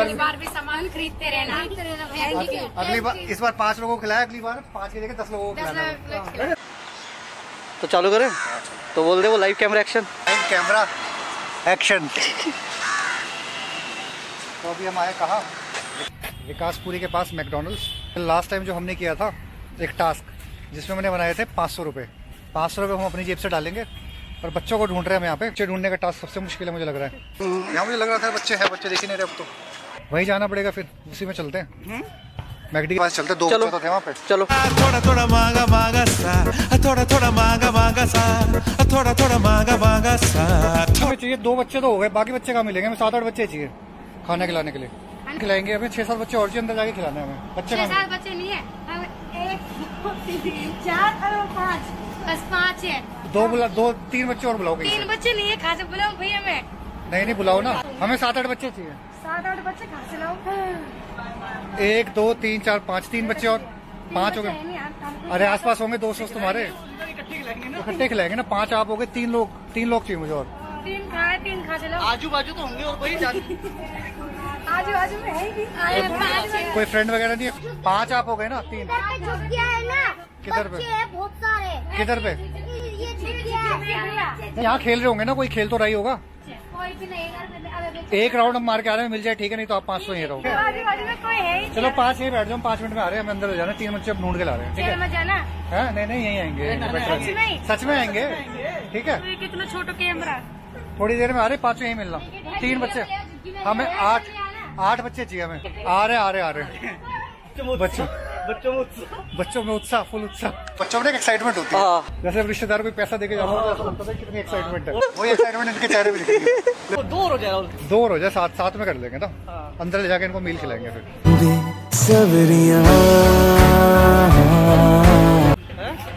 अगली बार भी सामान खरीदते रहना। अगली बार इस बार पाँच लोगों को खिलाया अगली बार पाँच की जगह दस लोगों को तो चालू करें। तो बोल दे वो live camera action live camera action तो अभी हम आए कहा? विकासपुरी के पास मैकडोनल्ड्स लास्ट टाइम जो हमने किया था एक टास्क जिसमें मैंने बनाए थे पाँच सौ रुपये पाँच सौ रुपये हम अपनी जेब से डालेंगे और बच्चों को ढूंढ रहे हैं हम यहाँ पे। बच्चे ढूँढने का टास्क सबसे मुश्किल है मुझे लग रहा है। यहाँ मुझे लग रहा था बच्चे हैं बच्चे देख ही नहीं रहे अब तो। वहीं जाना पड़ेगा फिर उसी में चलते हैं। मैगडी के पास चलते दो चलो। तो थे वहाँ पे। चलो। थोड़ा थोड़ा मांगा मांगा सा थोड़ा थोड़ा मांगा मांगा सा थोड़ा थोड़ा मांगा मांगा सा। हमें चाहिए दो बच्चे तो हो गए बाकी बच्चे कहाँ मिलेंगे? हमें सात आठ बच्चे चाहिए खाना खिलाने के लिए। खिलाएँगे हमें छह सात बच्चे और चाहिए अंदर जाके खिलाने हमें। बच्चे छह सात बच्चे नहीं है दो चार और पाँच। बस पाँच है। दो बुला दो तीन बच्चे और बुलाओ तीन बच्चे नहीं है से बुलाओ भैया मैं नहीं नहीं बुलाओ ना। हमें सात आठ बच्चे चाहिए। सात आठ बच्चे कहाँ से लाओ एक दो तीन चार पाँच तीन बच्चे और पाँच हो गए अरे आसपास होंगे दोस्त दोस्त तुम्हारे इकट्ठे खिलाएँगे ना पाँच आप हो गए तीन लोग तीन लोग चाहिए मुझे और तीन खाए तीन खा चलो आजू बाजू तो होंगे और कोई आजू बाजू में है ही नहीं। कोई फ्रेंड वगैरह नहीं है पाँच आप हो गए ना तीन है किधर पे? बच्चे हैं बहुत सारे किधर पे ये छुट्टियाँ भैया, यहाँ खेल रहे होंगे ना कोई खेल तो रही होगा है। एक राउंड हम मार के आ रहे हैं मिल जाए ठीक है नहीं तो आप पाँच सौ ही रहो आजू बाजू में कोई है ही चलो पाँच यही बैठ जाओ हम पाँच मिनट में आ रहे हैं हम अंदर हो जाना तीन बच्चे अब ढूंढ के ला रहे हैं ठीक है? हाँ, नहीं नहीं यही आएँगे यहीं सच में? आएँगे ठीक है? तो कितना छोटा कैमरा। थोड़ी देर में आ रहे पाँचों यही मिलना। तीन बच्चे। हमें आठ आठ बच्चे चाहिए हमें। आ रहे आ रहे आ रहे। बच्चों। बच्चों में बच्चों में उत्साह फुल उत्साह। बच्चों में एक एक्साइटमेंट होती है। हाँ। जैसे रिश्तेदार कोई पैसा देके जाना होता है तो कितनी एक्साइटमेंट है। वही एक्साइटमेंट इनके चेहरे पे हो दो हो जाए साथ साथ में कर लेंगे ना। हाँ। अंदर ले जाके इनको मील खिलाएँगे फिर।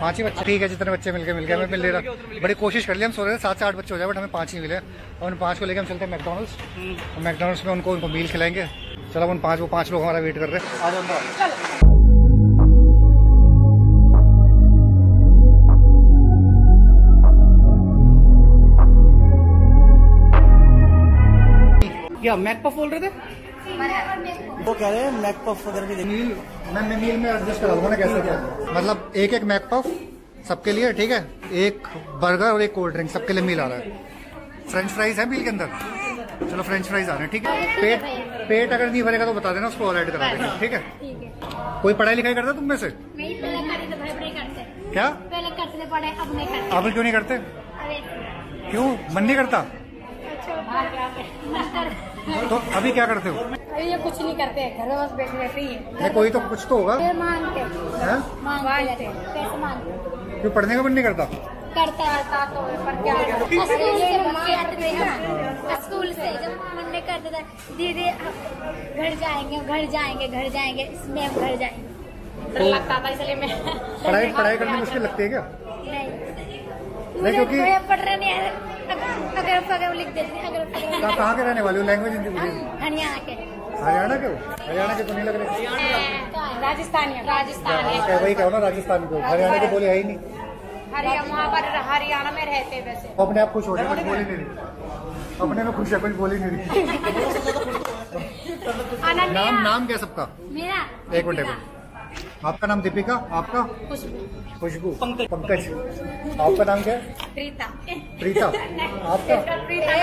पाँच ही बच्चे ठीक है जितने बच्चे मिल गए मिल गए हमें मिल ले रहा। बड़ी कोशिश कर ली हम सो रहे थे सात से आठ बच्चे हो जाए बट हमें पाँच ही मिले। और उन पाँच को लेकर हम चलते हैं मैकडोनल्ड्स हम्म। मैकडोनल्ड्स में उनको उनको मील खिलाएँगे। चलो उन पाँच वो पाँच लोग हमारा वेट कर रहे हैं। क्या मैक पफ बोल रहे थे? वो कह रहे हैं मैक पफ वगैरह भी मील मैं मील में एडजस्ट करा दूँगा ना कैसे क्या? मतलब एक एक मैक पफ सबके लिए ठीक है? एक बर्गर और एक कोल्ड ड्रिंक सबके लिए मील आ रहा है। फ्रेंच फ्राइज है मील के अंदर? चलो फ्रेंच फ्राइज आ रहे हैं ठीक है? पेट पेट अगर नहीं भरेगा तो बता देना उसको और ऐड करा देंगे ठीक है? कोई पढ़ाई लिखाई करता तुम में से? तो भाई बड़े करते। क्या? पहले करते थे अब नहीं करते। अब क्यों नहीं करते? क्यों? मन नहीं करता? तो अभी क्या करते हो? अरे ये कुछ नहीं करते घर में बस बैठे रहते ही। है कोई तो कुछ तो होगा। फिर मांगते है? मांगते पैसे मांगते। क्यों पढ़ने का मन नहीं करता? करता रहता तो पर क्या स्कूल से जब मन नहीं करता था दीदी घर जाएँगे घर जाएँगे घर जाएँगे इसमें हम घर जाएँगे। डर लगता था इसलिए मैं पढ़ाई पढ़ाई करने मुश्किल लगती है क्या? नहीं। नहीं, क्योंकि- पढ़ रहे नहीं है अगर लिख देते हैं अगर कहाँ के रहने वाले हो? लैंग्वेज हिंदी मुझे हरियाणा के। हरियाणा के हो? हरियाणा के तो नहीं लग रहे। राजस्थानी राजस्थान है वही कहो ना राजस्थान को। हरियाणा के बोले है ही नहीं। हरियाणा वहाँ पर हरियाणा में रहते वैसे। अपने आप खुश हो रहे कुछ बोल नहीं अपने में खुश है कुछ बोली नहीं रही। नाम नाम क्या सबका? मेरा। एक मिनट एक मिनट। आपका नाम दीपिका? आपका? खुशबू। खुशबू। पंकज। आपका नाम क्या प्रीता। प्रीता। आपका? प्रीता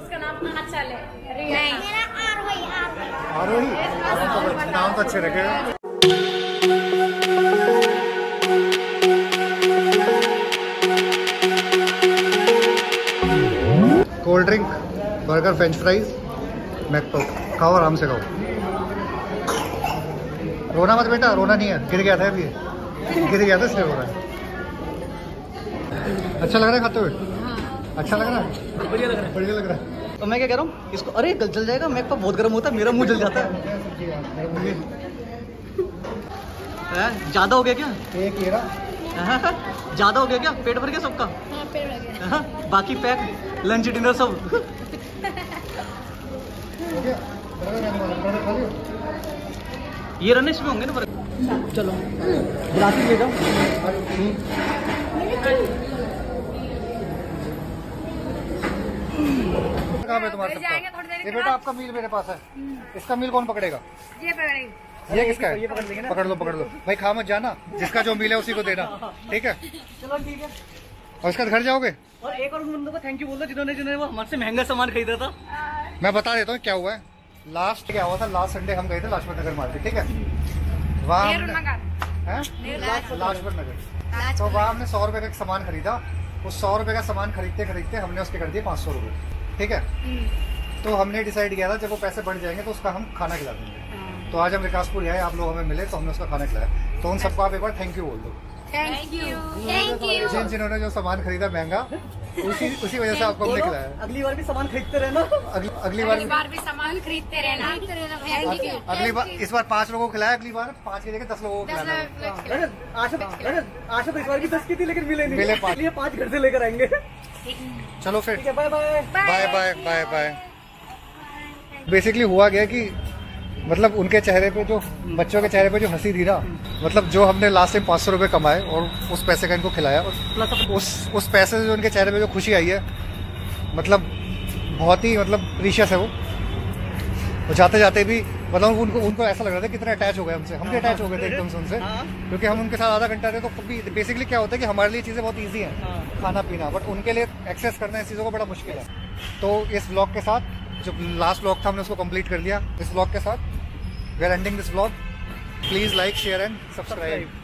इसका नाम आंचल है। आरोही आरोही। आरोही? नाम तो अच्छे रखे cold drink burger french fries मैकपो खाओ आराम से खाओ। रोना मत बेटा रोना नहीं है। गिर गया था अभी। गिर गया था इसलिए रो रहा है। अच्छा लग रहा है खाते हुए? अच्छा लग रहा है? बढ़िया लग रहा है। बढ़िया लग रहा है। तो मैं क्या कह रहा हूँ इसको अरे गल जल जाएगा मैक पफ बहुत गर्म होता है मेरा मुँह जल जाता है। ज़्यादा हो गया क्या? एक ज़्यादा हो गया क्या? पेट भर गया सबका? हाँ हाँ? बाकी पैक लंच डिनर सब हो गया बर्गर खाने वाला बर्गर खा लियो ये रनिश में होंगे ना पर चलो। ग्लासेस ले जाओ। थोड़ी देर ये बेटा आपका मील मेरे पास है। इसका मील कौन पकड़ेगा? ये पकड़ेंगे। ये किसका है? ये पकड़ लेंगे ना। पकड़ लो पकड़ लो। भाई खा मत जाना। जिसका जो मील है उसी को देना। ठीक है? चलो ठीक है। और इसका घर जाओगे? और एक और उन बंदों को थैंक यू बोल दो जिन्होंने जिन्होंने वो हमारे से महँगा सामान खरीदा था। मैं बता देता हूँ क्या हुआ है। लास्ट क्या हुआ था? लास्ट संडे हम गए थे लाजपत नगर मार्केट ठीक है? वहाँ हैं? लाजपत नगर। तो वहाँ हमने सौ रुपए का एक सामान खरीदा। उस सौ रुपए का सामान खरीदते खरीदते हमने उसके कर दिए पाँच सौ रुपये ठीक है? तो हमने डिसाइड किया था जब वो पैसे बढ़ जाएँगे तो उसका हम खाना खिला देंगे। तो आज हम विकासपुर आए आप लोग हमें मिले तो हमने उसका खाना खिलाया। तो उन सबको आप एक बार थैंक यू बोल दो। थैंक यू थैंक यू जिन जिन्होंने जो सामान खरीदा महँगा उसी उसी वजह से आपको हमने खिलाया अगली बार भी सामान खरीदते रहना। अगली अगली बार बार भी सामान खरीदते रहना। अगली बार इस बार पाँच लोगों को खिलाया अगली बार पाँच की जगह दस लोगों को है। रजत, आशा तो इस बार की दस की थी लेकिन मिले नहीं। मिले पाँच। पाँच घर से लेकर आएँगे। चलो फिर। Bye bye bye bye bye bye basically हुआ गया कि मतलब उनके चेहरे पे जो बच्चों के चेहरे पे जो हँसी थी ना मतलब जो हमने लास्ट टाइम पाँच सौ रुपये कमाए और उस पैसे का इनको खिलाया। प्लस उस उस पैसे से जो उनके चेहरे पे जो खुशी आई है मतलब बहुत ही मतलब प्रीशियस है वो। वो जाते जाते भी मतलब उनको उनको ऐसा लग रहा था कितने अटैच हो गए हमसे। हम भी अटैच हो गए थे एकदम से उनसे हाँ। क्योंकि हम उनके साथ आधा घंटा थे तो कभी बेसिकली क्या होता है कि हमारे लिए चीज़ें बहुत ईजी हैं हाँ। खाना पीना। बट उनके लिए एक्सेस करना इस चीज़ों को बड़ा मुश्किल है। तो इस ब्लॉग के साथ जो लास्ट ब्लॉग था, हमने उसको कंप्लीट कर लिया इस ब्लॉग के साथ। We are ending this blog please like share and subscribe